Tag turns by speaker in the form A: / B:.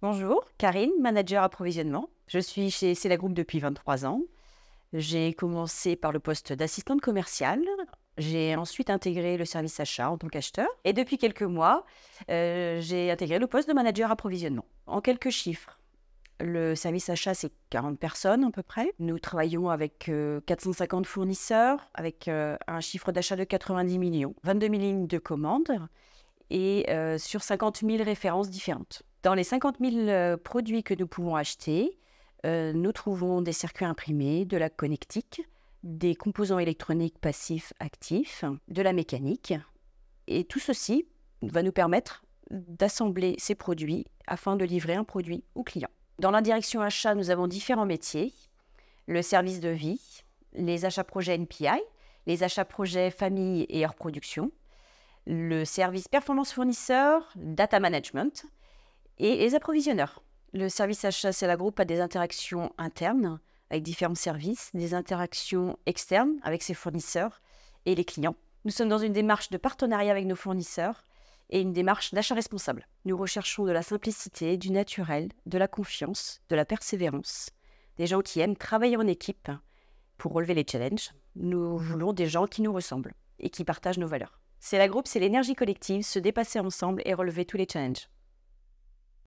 A: Bonjour, Karine, manager approvisionnement. Je suis chez Cela Group depuis 23 ans. J'ai commencé par le poste d'assistante commerciale. J'ai ensuite intégré le service achat en tant qu'acheteur. Et depuis quelques mois, euh, j'ai intégré le poste de manager approvisionnement. En quelques chiffres, le service achat, c'est 40 personnes à peu près. Nous travaillons avec 450 euh, fournisseurs, avec euh, un chiffre d'achat de 90 millions, 22 000 lignes de commandes et sur 50 000 références différentes. Dans les 50 000 produits que nous pouvons acheter, euh, nous trouvons des circuits imprimés, de la connectique, des composants électroniques passifs actifs, de la mécanique. Et tout ceci va nous permettre d'assembler ces produits afin de livrer un produit au client. Dans la direction achat, nous avons différents métiers. Le service de vie, les achats projets NPI, les achats projets famille et hors production, le service performance fournisseur, data management et les approvisionneurs. Le service achat, c'est la groupe a des interactions internes avec différents services, des interactions externes avec ses fournisseurs et les clients. Nous sommes dans une démarche de partenariat avec nos fournisseurs et une démarche d'achat responsable. Nous recherchons de la simplicité, du naturel, de la confiance, de la persévérance, des gens qui aiment travailler en équipe pour relever les challenges. Nous voulons des gens qui nous ressemblent et qui partagent nos valeurs. C'est la groupe, c'est l'énergie collective, se dépasser ensemble et relever tous les challenges.